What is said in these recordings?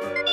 うん。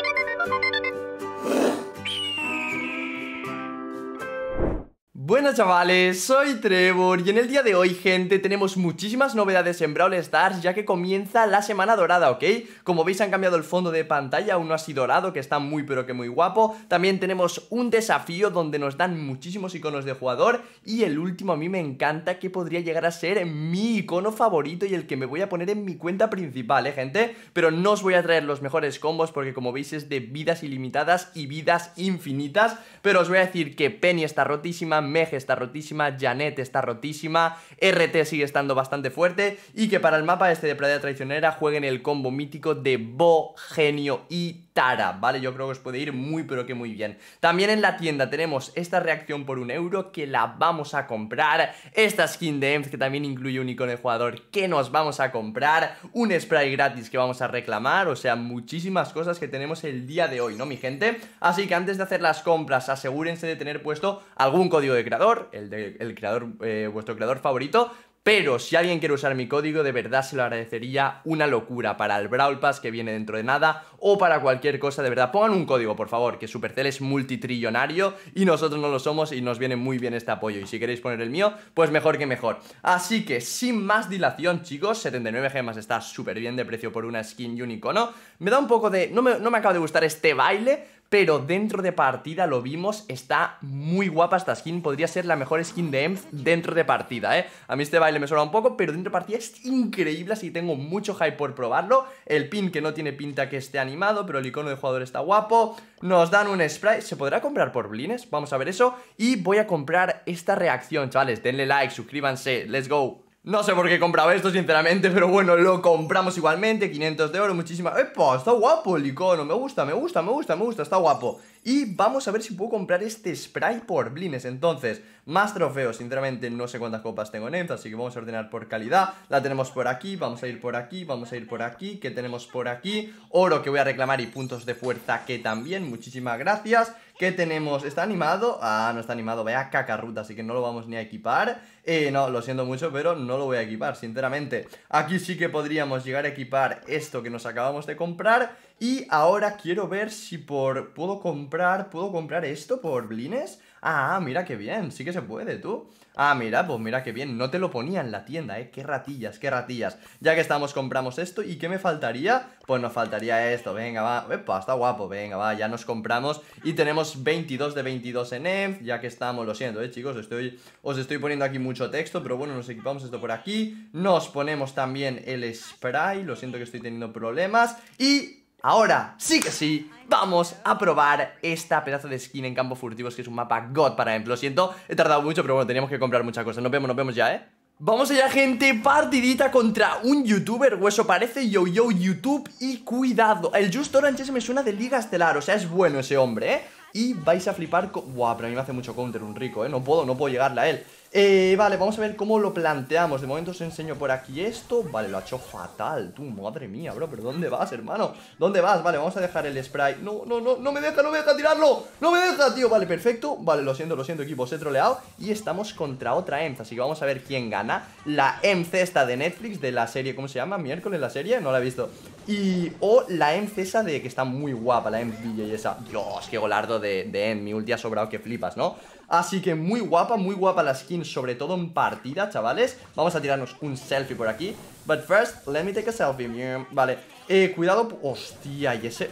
Bueno chavales, soy Trevor y en el día de hoy, gente, tenemos muchísimas novedades en Brawl Stars ya que comienza la semana dorada, ¿ok? Como veis han cambiado el fondo de pantalla, aún no así dorado, que está muy pero que muy guapo También tenemos un desafío donde nos dan muchísimos iconos de jugador Y el último a mí me encanta que podría llegar a ser mi icono favorito y el que me voy a poner en mi cuenta principal, ¿eh, gente? Pero no os voy a traer los mejores combos porque como veis es de vidas ilimitadas y vidas infinitas Pero os voy a decir que Penny está rotísima, Meg está rotísima, Janet está rotísima, RT sigue estando bastante fuerte y que para el mapa este de Pradea Traicionera jueguen el combo mítico de Bo, Genio y Tara, ¿vale? Yo creo que os puede ir muy pero que muy bien. También en la tienda tenemos esta reacción por un euro que la vamos a comprar, esta skin de Emz que también incluye un icono de jugador que nos vamos a comprar, un spray gratis que vamos a reclamar, o sea, muchísimas cosas que tenemos el día de hoy, ¿no, mi gente? Así que antes de hacer las compras, asegúrense de tener puesto algún código de creador, el, de, el creador, eh, vuestro creador favorito, pero si alguien quiere usar mi código, de verdad se lo agradecería una locura para el Brawl Pass que viene dentro de nada o para cualquier cosa, de verdad. Pongan un código, por favor, que Supercell es multitrillonario y nosotros no lo somos y nos viene muy bien este apoyo. Y si queréis poner el mío, pues mejor que mejor. Así que, sin más dilación, chicos, 79 gemas está súper bien de precio por una skin y un icono. Me da un poco de... No me, no me acaba de gustar este baile, pero dentro de partida lo vimos, está muy guapa esta skin, podría ser la mejor skin de EMF dentro de partida, ¿eh? A mí este baile me suena un poco, pero dentro de partida es increíble, así que tengo mucho hype por probarlo. El pin que no tiene pinta que esté animado, pero el icono de jugador está guapo. Nos dan un spray, ¿se podrá comprar por blines? Vamos a ver eso. Y voy a comprar esta reacción, chavales, denle like, suscríbanse, let's go. No sé por qué he comprado esto, sinceramente, pero bueno, lo compramos igualmente, 500 de oro, muchísima... ¡Epa! Está guapo el icono, me gusta, me gusta, me gusta, me gusta, está guapo Y vamos a ver si puedo comprar este spray por blines, entonces, más trofeos, sinceramente no sé cuántas copas tengo en EMF, así que vamos a ordenar por calidad. La tenemos por aquí, vamos a ir por aquí, vamos a ir por aquí, ¿qué tenemos por aquí? Oro que voy a reclamar y puntos de fuerza que también, muchísimas gracias. ¿Qué tenemos? ¿Está animado? Ah, no está animado, vaya cacarruta, así que no lo vamos ni a equipar. Eh, no, lo siento mucho, pero no lo voy a equipar, sinceramente. Aquí sí que podríamos llegar a equipar esto que nos acabamos de comprar Y ahora quiero ver si por... ¿Puedo comprar? ¿Puedo comprar esto por blines? Ah, mira qué bien, sí que se puede, tú Ah, mira, pues mira qué bien, no te lo ponía en la tienda, eh Qué ratillas, qué ratillas Ya que estamos, compramos esto, ¿y qué me faltaría? Pues nos faltaría esto, venga, va Epa, está guapo, venga, va, ya nos compramos Y tenemos 22 de 22 en EMF Ya que estamos, lo siento, eh, chicos estoy, Os estoy poniendo aquí mucho texto Pero bueno, nos equipamos esto por aquí Nos ponemos también el spray Lo siento que estoy teniendo problemas Y Ahora, sí que sí, vamos a probar esta pedazo de skin en campo furtivos que es un mapa God para él. Lo siento, he tardado mucho, pero bueno, teníamos que comprar muchas cosas. Nos vemos, nos vemos ya, ¿eh? Vamos allá gente, partidita contra un youtuber o eso parece yo yo YouTube y cuidado, el Just Orange me suena de Liga Estelar, o sea es bueno ese hombre, ¿eh? Y vais a flipar con... Buah, pero a mí me hace mucho counter un rico, ¿eh? No puedo, no puedo llegarle a él eh, vale, vamos a ver cómo lo planteamos. De momento os enseño por aquí esto. Vale, lo ha hecho fatal, tú, madre mía, bro Pero ¿dónde vas, hermano? ¿Dónde vas? Vale, vamos a dejar el spray. No, no, no, no me deja, no me deja tirarlo. No me deja, tío, vale, perfecto. Vale, lo siento, lo siento, equipo, os he troleado Y estamos contra otra EMZ, así que vamos a ver quién gana. La EMZ esta de Netflix De la serie, ¿cómo se llama? ¿Miércoles la serie? No la he visto y, o la EMZ esa de que está muy guapa, la EMZ y esa Dios, qué golardo de, de End, mi ulti ha sobrado que flipas, ¿no? Así que muy guapa, muy guapa la skin, sobre todo en partida, chavales Vamos a tirarnos un selfie por aquí But first, let me take a selfie Vale, eh, cuidado, hostia, y ese...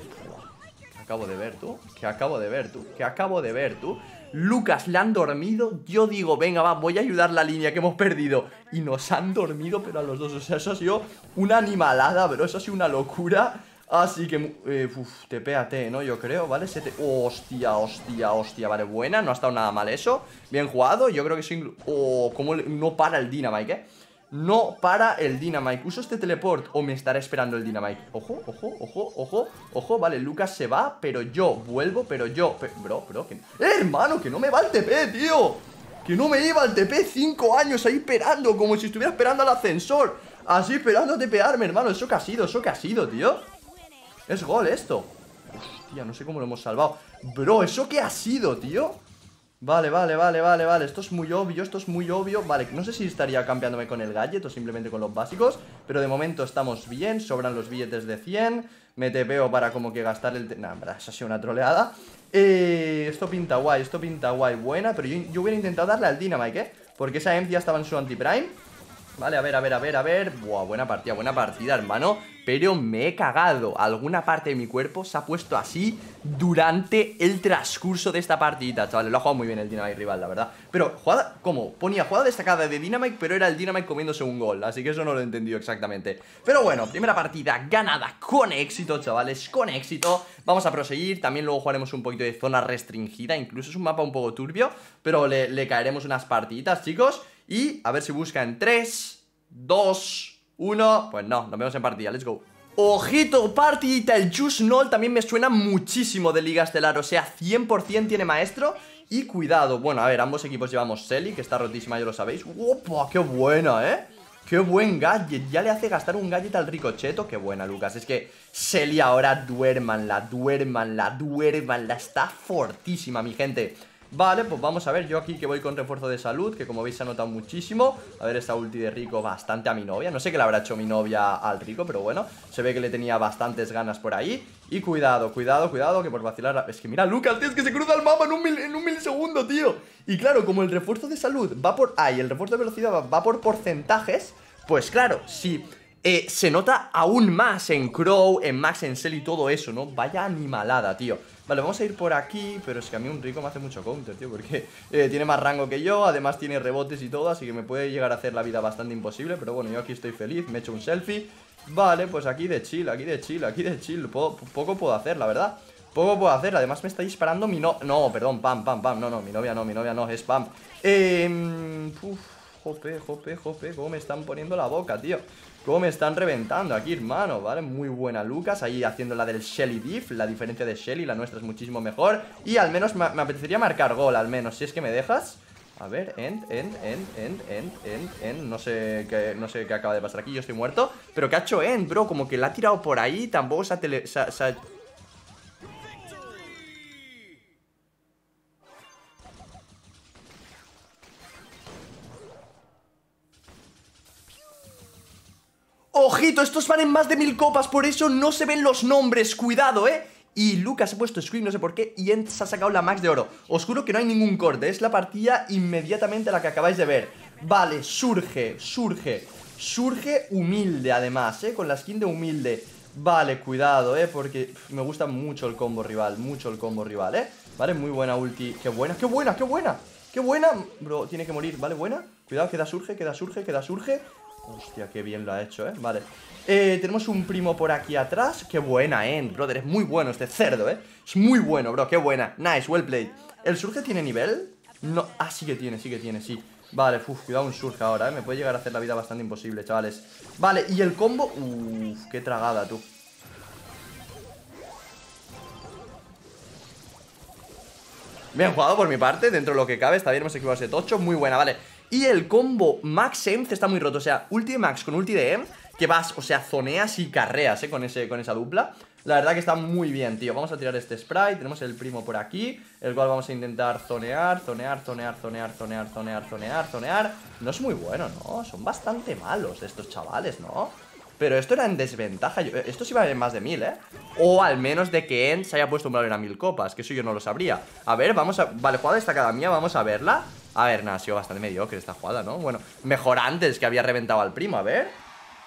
¿Qué acabo de ver, tú? ¿Qué acabo de ver, tú? ¿Qué acabo de ver, tú? Lucas le han dormido Yo digo, venga, va, voy a ayudar la línea que hemos perdido. Y nos han dormido, pero a los dos. O sea, eso ha sido una animalada, bro. Eso ha sido una locura. Así que, eh, uff, TPAT, ¿no? Yo creo, ¿vale? Sete... hostia, hostia, hostia. Vale, buena, no ha estado nada mal eso. Bien jugado, yo creo que sí. Oh, cómo no para el Dynamite, ¿eh? No para el Dynamite ¿Uso este teleport o me estará esperando el Dynamite? Ojo, ojo, ojo, ojo, ojo Vale, Lucas se va, pero yo vuelvo Pero yo, bro, bro, que... ¡Eh, hermano! Que no me va el TP, tío Que no me iba el TP cinco años ahí esperando Como si estuviera esperando al ascensor Así esperando a TParme, hermano ¿Eso qué ha sido? ¿Eso qué ha sido, tío? Es gol esto Hostia, no sé cómo lo hemos salvado Bro, ¿eso qué ha sido, tío? Vale, vale, vale, vale, vale. Esto es muy obvio, esto es muy obvio. Vale, no sé si estaría cambiándome con el gadget o simplemente con los básicos Pero de momento estamos bien Sobran los billetes de 100 Me tepeo para como que gastar el... Nah, verdad, eso ha sido una troleada. Eh, Esto pinta guay, esto pinta guay. Buena, pero yo, hubiera intentado darle al Dynamite, ¿eh? Porque esa Emp ya estaba en su anti-prime Vale, a ver, a ver, a ver, a ver. Buah, buena partida, buena partida, hermano. Pero me he cagado. Alguna parte de mi cuerpo se ha puesto así Durante el transcurso de esta partida Chavales, lo ha jugado muy bien el Dynamite rival, la verdad. Pero, jugada, ¿cómo? Ponía jugada destacada de Dynamite Pero era el Dynamite comiéndose un gol. Así que eso no lo he entendido exactamente. Pero bueno, primera partida ganada con éxito, chavales Con éxito. Vamos a proseguir, también luego jugaremos un poquito de zona restringida. Incluso es un mapa un poco turbio Pero le, le caeremos unas partiditas, chicos y a ver si busca en 3, 2, 1 Pues no, nos vemos en partida, let's go Ojito, partidita, el Juice Null también me suena muchísimo de Liga Estelar O sea, 100% tiene maestro Y cuidado, bueno, a ver, ambos equipos llevamos Selly, que está rotísima, ya lo sabéis ¡Opa! ¡Qué buena, eh! ¡Qué buen gadget! Ya le hace gastar un gadget al ricocheto ¡Qué buena, Lucas! Es que Selly ahora duérmanla, duérmanla, duérmanla Está fortísima, mi gente Vale, pues vamos a ver, yo aquí que voy con refuerzo de salud Que como veis se ha notado muchísimo. A ver, esta ulti de Rico bastante a mi novia. No sé qué le habrá hecho mi novia al Rico, pero bueno Se ve que le tenía bastantes ganas por ahí. Y cuidado, cuidado, cuidado Que por vacilar... Es que mira, Lucas, tío, es que se cruza el mapa en un, en un milisegundo, tío. Y claro, como el refuerzo de salud va por... Ah, y el refuerzo de velocidad va, por porcentajes Pues claro, si... Eh, se nota aún más en Crow, en Max, en Cell y todo eso, ¿no? Vaya animalada, tío. Vale, vamos a ir por aquí, pero es que a mí un rico me hace mucho counter, tío Porque eh, tiene más rango que yo, además tiene rebotes y todo Así que me puede llegar a hacer la vida bastante imposible Pero bueno, yo aquí estoy feliz, me echo un selfie. Vale, pues aquí de chill, aquí de chill, aquí de chill Poco puedo hacer, la verdad. Poco puedo hacer, además me está disparando mi no... No, perdón, pam, pam, pam, no, no, mi novia no, mi novia no, es pam. Eh... Uf, jope, jope, jope, cómo me están poniendo la boca, tío Cómo me están reventando aquí, hermano, ¿vale? Muy buena Lucas, ahí haciendo la del Shelly Diff La diferencia de Shelly, la nuestra es muchísimo mejor Y al menos me, apetecería marcar gol, al menos Si es que me dejas a ver, end, end, end, end, end, end, end No sé qué, no sé qué acaba de pasar aquí, yo estoy muerto Pero ¿qué ha hecho end, bro? Como que la ha tirado por ahí Tampoco se ha, tele, se ha estos van en más de mil copas, por eso no se ven los nombres, cuidado, ¿eh? Y Lucas ha puesto screen, no sé por qué, y Ent se ha sacado la max de oro Os juro que no hay ningún corte, es la partida inmediatamente la que acabáis de ver Vale, surge, surge, surge humilde además, ¿eh? Con la skin de humilde Vale, cuidado, ¿eh? Porque me gusta mucho el combo rival, mucho el combo rival, ¿eh? Vale, muy buena ulti, qué buena, qué buena, qué buena Qué buena, bro, tiene que morir, ¿vale? Buena, cuidado, queda surge, queda surge, queda surge Hostia, qué bien lo ha hecho, ¿eh? Vale. Eh, Tenemos un primo por aquí atrás. Qué buena, ¿eh? Brother, es muy bueno este cerdo, ¿eh? Es muy bueno, bro, qué buena. Nice, well played. ¿El surge tiene nivel? No, ah, sí que tiene, sí que tiene, sí. Vale, uff, cuidado un surge ahora, ¿eh? Me puede llegar a hacer la vida bastante imposible, chavales. Vale, y el combo Uff, qué tragada, tú. Bien jugado por mi parte, dentro de lo que cabe Está bien, hemos equivocado ese tocho, muy buena, vale y el combo Max Emz está muy roto, o sea, ulti de Max con ulti de Emz Que vas, o sea, zoneas y carreas, ¿eh? Con, ese, con esa dupla La verdad que está muy bien, tío Vamos a tirar este spray, tenemos el primo por aquí El cual vamos a intentar zonear, zonear, zonear, zonear, zonear, zonear, zonear, zonear No es muy bueno, ¿no? Son bastante malos estos chavales, ¿no? Pero esto era en desventaja Esto sí va en más de mil, ¿eh? O al menos de que End se haya puesto un valor a mil copas Que eso yo no lo sabría A ver, vamos a... Vale, jugada destacada mía, vamos a verla a ver, nada, ha sido bastante mediocre esta jugada, ¿no? Bueno, mejor antes que había reventado al primo, a ver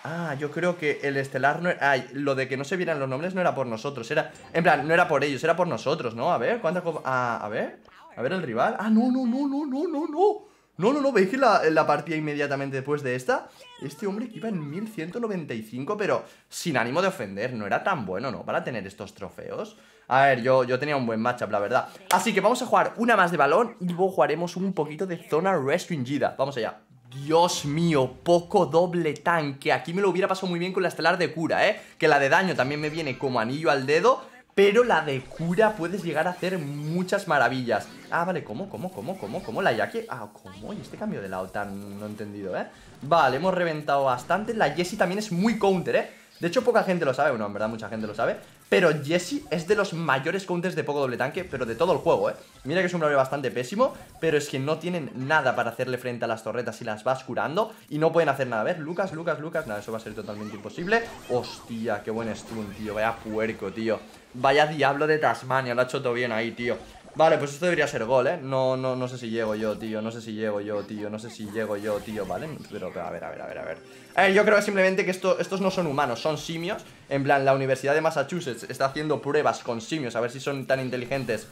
Ah, yo creo que el estelar no era... Ay, lo de que no se vieran los nombres no era por nosotros Era, en plan, no era por ellos, era por nosotros, ¿no? A ver, ¿cuántas? Ah, a ver A ver el rival Ah, no, no, no, no, no, no, no no, no, no, veis que la, la partida inmediatamente después de esta Este hombre que iba en 1195 Pero sin ánimo de ofender No era tan bueno, ¿no? Para tener estos trofeos. A ver, yo, yo tenía un buen matchup, la verdad. Así que vamos a jugar una más de balón Y luego jugaremos un poquito de zona restringida. Vamos allá. Dios mío, poco doble tanque. Aquí me lo hubiera pasado muy bien con la estelar de cura, ¿eh? Que la de daño también me viene como anillo al dedo pero la de cura puedes llegar a hacer muchas maravillas Ah, vale, ¿cómo? ¿Cómo? ¿Cómo? ¿Cómo? ¿Cómo? La Jackie... Ah, ¿cómo? ¿Y este cambio de lado tan... no he entendido, eh? Vale, hemos reventado bastante La Jessie también es muy counter, eh De hecho, poca gente lo sabe, bueno, en verdad mucha gente lo sabe Pero Jesse es de los mayores counters de poco doble tanque Pero de todo el juego, eh Mira que es un brawler bastante pésimo Pero es que no tienen nada para hacerle frente a las torretas Y las vas curando Y no pueden hacer nada A ver, Lucas, Lucas, Lucas Nada, eso va a ser totalmente imposible Hostia, qué buen stun, tío Vaya puerco, tío Vaya diablo de Tasmania Lo ha hecho todo bien ahí, tío Vale, pues esto debería ser gol, ¿eh? No, no, no sé si llego yo, tío No sé si llego yo, tío No sé si llego yo, tío ¿Vale? Pero, a ver, a ver, a ver, a ver A ver, yo creo simplemente que esto, estos no son humanos Son simios En plan, la Universidad de Massachusetts está haciendo pruebas con simios A ver si son tan inteligentes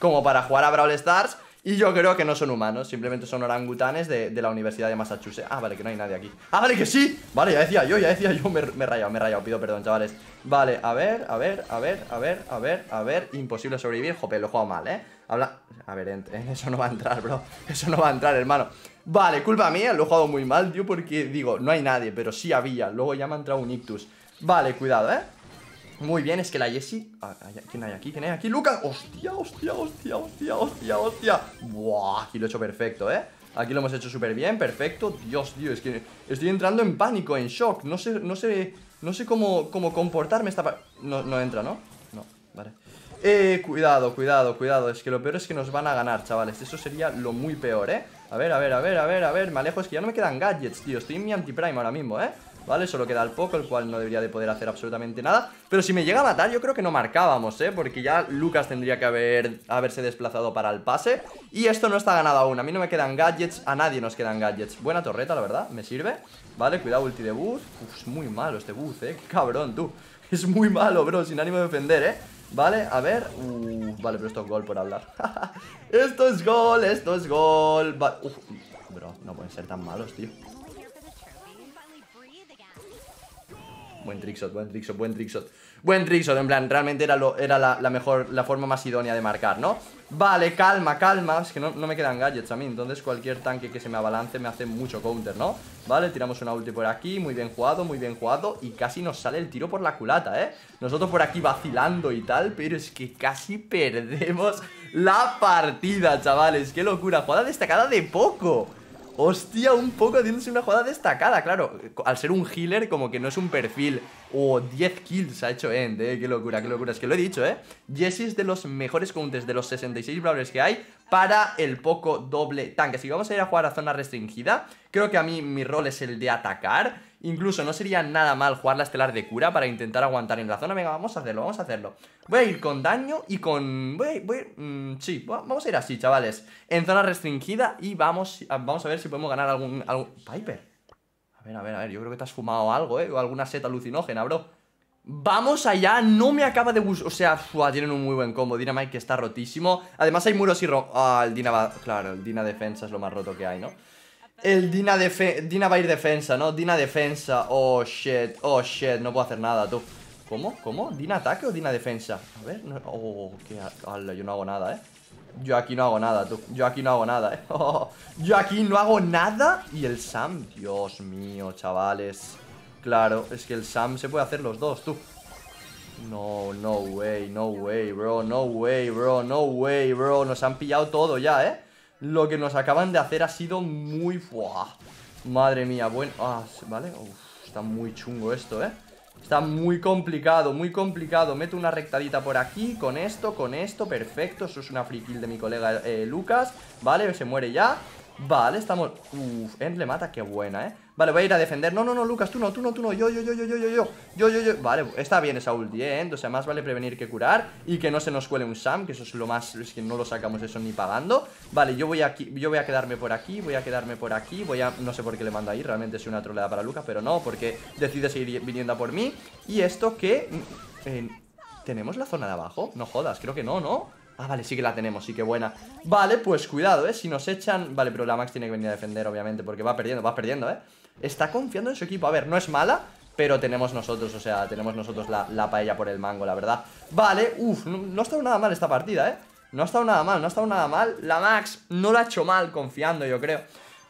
Como para jugar a Brawl Stars y yo creo que no son humanos, simplemente son orangutanes de, la Universidad de Massachusetts. Ah, vale, que no hay nadie aquí. Ah, vale, que sí. Vale, ya decía yo, ya decía yo Me, me he rayado, me he rayado, pido perdón, chavales. Vale, a ver, a ver, a ver, a ver, a ver, a ver Imposible sobrevivir, jope, lo he jugado mal, ¿eh? Habla... A ver, eso no va a entrar, bro Eso no va a entrar, hermano. Vale, culpa mía, lo he jugado muy mal, tío Porque, digo, no hay nadie, pero sí había Luego ya me ha entrado un ictus. Vale, cuidado, ¿eh? Muy bien, es que la Jessie... Ah, ¿Quién hay aquí? ¿Quién hay aquí? ¡Lucas! ¡Hostia, hostia, hostia, hostia, hostia, hostia! ¡Buah! Aquí lo he hecho perfecto, ¿eh? Aquí lo hemos hecho súper bien, perfecto Dios, tío, es que estoy entrando en pánico, en shock No sé, no sé, no sé cómo, cómo comportarme esta... No, no entra, ¿no? No, vale Eh, cuidado, cuidado, cuidado Es que lo peor es que nos van a ganar, chavales Eso sería lo muy peor, ¿eh? A ver, a ver, a ver, a ver, a ver Me alejo, es que ya no me quedan gadgets, tío Estoy en mi anti-prime ahora mismo, ¿eh? ¿Vale? Solo queda el poco, el cual no debería de poder hacer absolutamente nada. Pero si me llega a matar yo creo que no marcábamos, ¿eh? Porque ya Lucas tendría que haber, haberse desplazado para el pase. Y esto no está ganado aún, a mí no me quedan gadgets, a nadie nos quedan gadgets. Buena torreta, la verdad, me sirve. Vale, cuidado, ulti de boost. Uf, es muy malo este boost, ¿eh? Qué cabrón, tú. Es muy malo, bro, sin ánimo de defender, ¿eh? Vale, a ver. Uf, Vale, pero esto es gol por hablar. Esto es gol, esto es gol. Uf, Bro, no pueden ser tan malos, tío Buen trickshot, buen trickshot, buen trickshot Buen trickshot, en plan, realmente era, lo, era la, mejor, la forma más idónea de marcar, ¿no? Vale, calma, calma Es que no, me quedan gadgets a mí Entonces cualquier tanque que se me abalance me hace mucho counter, ¿no? Vale, tiramos una ulti por aquí Muy bien jugado, muy bien jugado Y casi nos sale el tiro por la culata, ¿eh? Nosotros por aquí vacilando y tal Pero es que casi perdemos la partida, chavales Qué locura, jugada destacada de poco Hostia, un poco haciéndose una jugada destacada, claro. Al ser un healer, como que no es un perfil. O 10 kills ha hecho End, eh Qué locura, qué locura, es que lo he dicho, eh. Jesse es de los mejores counters de los 66 brawlers que hay Para el poco doble tanque. Si vamos a ir a jugar a zona restringida Creo que a mí mi rol es el de atacar Incluso no sería nada mal jugar la estelar de cura para intentar aguantar en la zona. Venga, vamos a hacerlo, vamos a hacerlo. Voy a ir con daño y con... Voy, voy... Mm, sí, vamos a ir así, chavales. En zona restringida y vamos, vamos a ver si podemos ganar algún, algún... Piper. A ver, a ver, a ver, yo creo que te has fumado algo, ¿eh? O alguna seta alucinógena, bro. Vamos allá, no me acaba de gustar O sea, tienen un muy buen combo Dynamite que está rotísimo Además hay muros y ro... Ah, el Dina va... Claro, el Dina defensa es lo más roto que hay, ¿no? El Dina, Dina va a ir defensa, ¿no? Dina defensa. Oh, shit. Oh, shit. No puedo hacer nada, tú. ¿Cómo? ¿Cómo? ¿Dina ataque o Dina defensa? A ver. No... Oh, qué... Ala, yo no hago nada, ¿eh? Yo aquí no hago nada, tú. Yo aquí no hago nada, ¿eh? yo aquí no hago nada. Y el Sam. Dios mío, chavales. Claro, es que el Sam se puede hacer los dos, tú. No, no way, no way, bro. No way, bro. No way, bro. Nos han pillado todo ya, ¿eh? Lo que nos acaban de hacer ha sido muy... ¡Buah! Madre mía, bueno... Ah, ¿vale? está muy chungo esto, ¿eh? Está muy complicado, muy complicado Meto una rectadita por aquí, con esto, con esto Perfecto, eso es una free kill de mi colega eh, Lucas Vale, se muere ya Vale, estamos... Uf, End le mata, qué buena, ¿eh? Vale, voy a ir a defender No, no, no, Lucas, tú no, tú no, tú no Yo, yo, yo, yo, yo, yo, yo Yo, yo, Vale, está bien esa ulti, ¿eh? O sea, más vale prevenir que curar Y que no se nos cuele un Sam Que eso es lo más... Es que no lo sacamos eso ni pagando Vale, yo voy aquí Yo voy a quedarme por aquí Voy a quedarme por aquí Voy a... No sé por qué le mando ahí Realmente es una troleada para Lucas Pero no, porque decide seguir viniendo a por mí Y esto que... Eh, ¿Tenemos la zona de abajo? No jodas, creo que no, ¿no? Ah, vale, sí que la tenemos, sí que buena Vale, pues cuidado, ¿eh? Si nos echan... Vale, pero la Max tiene que venir a defender, obviamente Porque va perdiendo, va perdiendo, ¿eh? Está confiando en su equipo A ver, no es mala Pero tenemos nosotros, o sea, tenemos nosotros la, la paella por el mango, la verdad Vale, uff, no, ha estado nada mal esta partida, ¿eh? No ha estado nada mal, no ha estado nada mal La Max no la ha hecho mal, confiando, yo creo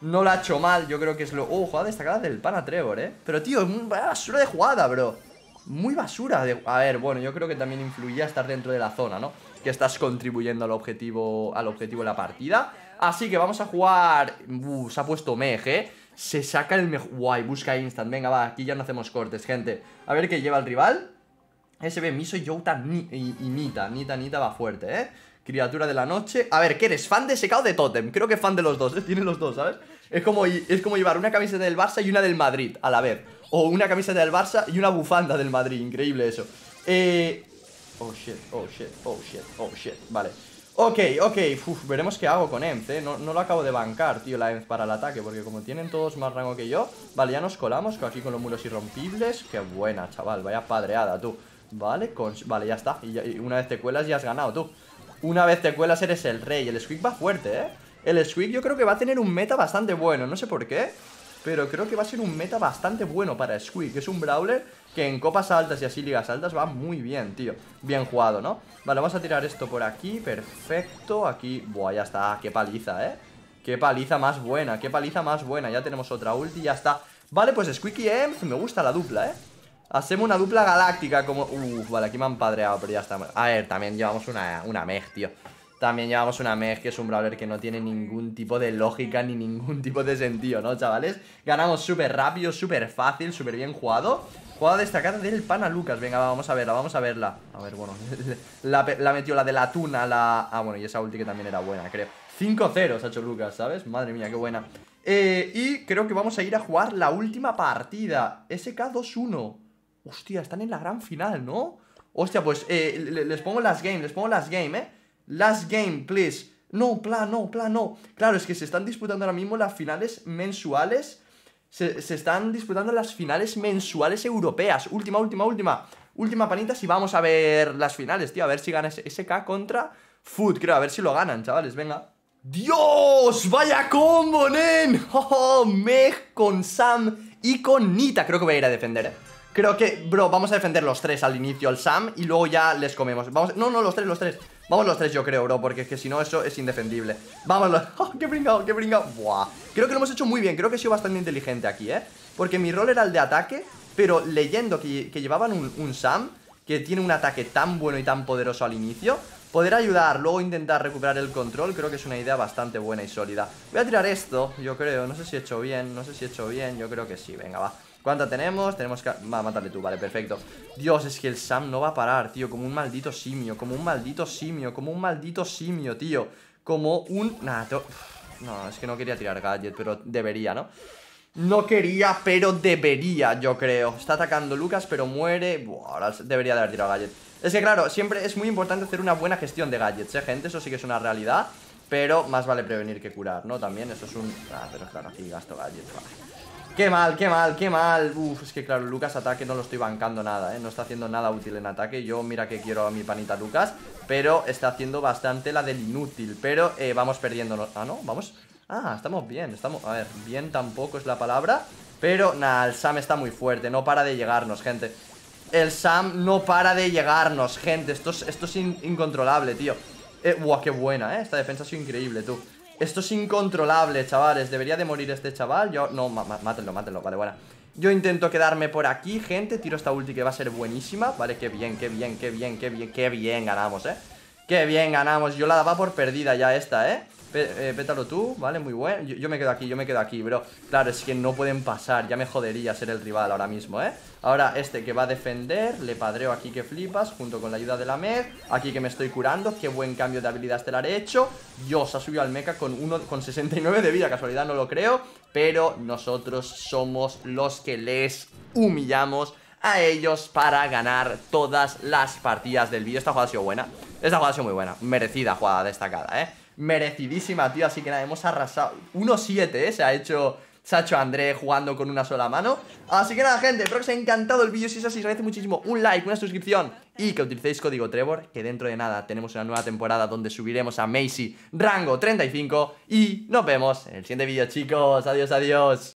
No la ha hecho mal, yo creo que es lo... Oh, jugada destacada del pana Trevor, ¿eh? Pero, tío, es basura de jugada, bro Muy basura de... A ver, bueno, yo creo que también influía estar dentro de la zona, ¿no? que estás contribuyendo al objetivo, al objetivo de la partida. Así que vamos a jugar... Uh, se ha puesto Meg, ¿eh? Se saca el mejor... Guay, busca instant. Venga, va, aquí ya no hacemos cortes, gente. A ver qué lleva el rival. SB, Miso, Youta ni y, y, Nita. Nita, Nita va fuerte, ¿eh? Criatura de la noche. A ver, ¿qué eres? ¿Fan de SK o de Totem? Creo que fan de los dos, ¿eh? Tiene los dos, ¿sabes? Es como, es como llevar una camiseta del Barça y una del Madrid a la vez. O una camiseta del Barça y una bufanda del Madrid. Increíble eso. Eh... Oh, shit, oh, shit, oh, shit, oh, shit. Vale. Ok, ok, Uf, veremos qué hago con Enz, ¿eh? No, no, lo acabo de bancar, tío, la Enz para el ataque Porque como tienen todos más rango que yo Vale, ya nos colamos aquí con los muros irrompibles. Qué buena, chaval, vaya padreada, tú. Vale, con... vale, ya está. Y, una vez te cuelas ya has ganado, tú. Una vez te cuelas eres el rey. El Squeak va fuerte, ¿eh? El Squeak yo creo que va a tener un meta bastante bueno No sé por qué pero creo que va a ser un meta bastante bueno para Squeak. Es un Brawler que en copas altas y así ligas altas va muy bien, tío. Bien jugado, ¿no? Vale, vamos a tirar esto por aquí, perfecto. Aquí, buah, ya está, qué paliza, ¿eh? Qué paliza más buena, qué paliza más buena. Ya tenemos otra ulti, ya está. Vale, pues Squeak y Ems, me gusta la dupla, ¿eh? Hacemos una dupla galáctica como... Uf, vale, aquí me han padreado, pero ya está. A ver, también llevamos una, una Meg, tío también llevamos una Meg, que es un brawler que no tiene ningún tipo de lógica ni ningún tipo de sentido, ¿no, chavales? Ganamos súper rápido, súper fácil, súper bien jugado Jugada destacada del pana Lucas Venga, vamos a verla, vamos a verla A ver, bueno, la, metió la de la tuna la... Ah, bueno, y esa ulti que también era buena, creo 5-0 se ha hecho Lucas, ¿sabes? Madre mía, qué buena eh, Y creo que vamos a ir a jugar la última partida SK2-1 Hostia, están en la gran final, ¿no? Hostia, pues eh, les pongo las game, les pongo las game, ¿eh? Last game, please. No, plan, no, plan, no. Claro, es que se están disputando ahora mismo las finales mensuales. Se, están disputando las finales mensuales europeas. Última, última, última. Última panitas y vamos a ver las finales, tío. A ver si gana SK contra Food, creo. A ver si lo ganan, chavales. Venga. ¡Dios! ¡Vaya combo, nen! ¡Oh, Meg con Sam y con Nita! Creo que voy a ir a defender, eh. Creo que, bro, vamos a defender los tres al inicio, al Sam Y luego ya les comemos Vamos, No, no, los tres, los tres Vamos los tres yo creo, bro, porque es que si no eso es indefendible. Vamos, oh, qué bringado, qué bringado Buah, creo que lo hemos hecho muy bien Creo que he sido bastante inteligente aquí, ¿eh? Porque mi rol era el de ataque Pero leyendo que, llevaban un, Sam Que tiene un ataque tan bueno y tan poderoso al inicio Poder ayudar, luego intentar recuperar el control Creo que es una idea bastante buena y sólida. Voy a tirar esto, yo creo, no sé si he hecho bien No sé si he hecho bien, yo creo que sí, venga, va ¿Cuánta tenemos? Tenemos que... Va, mátale tú, vale, perfecto Dios, es que el Sam no va a parar, tío Como un maldito simio, como un maldito simio Como un maldito simio, tío Como un... Nah, No, es que no quería tirar gadget, pero debería, ¿no? No quería, pero debería, yo creo Está atacando Lucas, pero muere Buah, ahora debería de haber tirado gadget Es que claro, siempre es muy importante hacer una buena gestión de gadgets, ¿eh, gente? Eso sí que es una realidad Pero más vale prevenir que curar, ¿no? También, eso es un... Ah, pero claro, aquí gasto gadgets, vale Qué mal, qué mal, qué mal. Uf, es que claro, Lucas ataque no lo estoy bancando nada, ¿eh? No está haciendo nada útil en ataque. Yo mira que quiero a mi panita Lucas Pero está haciendo bastante la del inútil. Pero eh, vamos perdiendo Ah, ¿no? Vamos Ah, estamos bien, estamos... A ver, bien tampoco es la palabra Pero, nada, el Sam está muy fuerte No para de llegarnos, gente. El Sam no para de llegarnos, gente. Esto es, esto es incontrolable, tío. Eh, Buah, qué buena, ¿eh? Esta defensa sido increíble, tú esto es incontrolable, chavales. Debería de morir este chaval. Yo, no, mátenlo, mátenlo, vale, bueno Yo intento quedarme por aquí, gente. Tiro esta ulti que va a ser buenísima. Vale, qué bien, qué bien, qué bien, qué bien Qué bien ganamos, eh. Qué bien ganamos. Yo la daba por perdida ya esta, eh eh, pétalo tú, vale, muy bueno yo, me quedo aquí, yo me quedo aquí, bro. Claro, es que no pueden pasar, ya me jodería ser el rival ahora mismo, ¿eh? Ahora este que va a defender, le padreo aquí que flipas Junto con la ayuda de la Meg Aquí que me estoy curando, qué buen cambio de habilidad estelar he hecho. Dios, ha subido al mecha con, uno, con 69 de vida, casualidad no lo creo Pero nosotros somos los que les humillamos a ellos para ganar todas las partidas del vídeo. Esta jugada ha sido buena, esta jugada ha sido muy buena Merecida jugada destacada, ¿eh? Merecidísima, tío Así que nada, hemos arrasado. 1-7, ¿eh? Se ha hecho... Hecho André jugando con una sola mano. Así que nada, gente, espero que os haya encantado el vídeo Si es así, os agradece muchísimo un like, una suscripción Y que utilicéis código Trevor Que dentro de nada tenemos una nueva temporada Donde subiremos a Macy rango 35 Y nos vemos en el siguiente vídeo, chicos. Adiós, adiós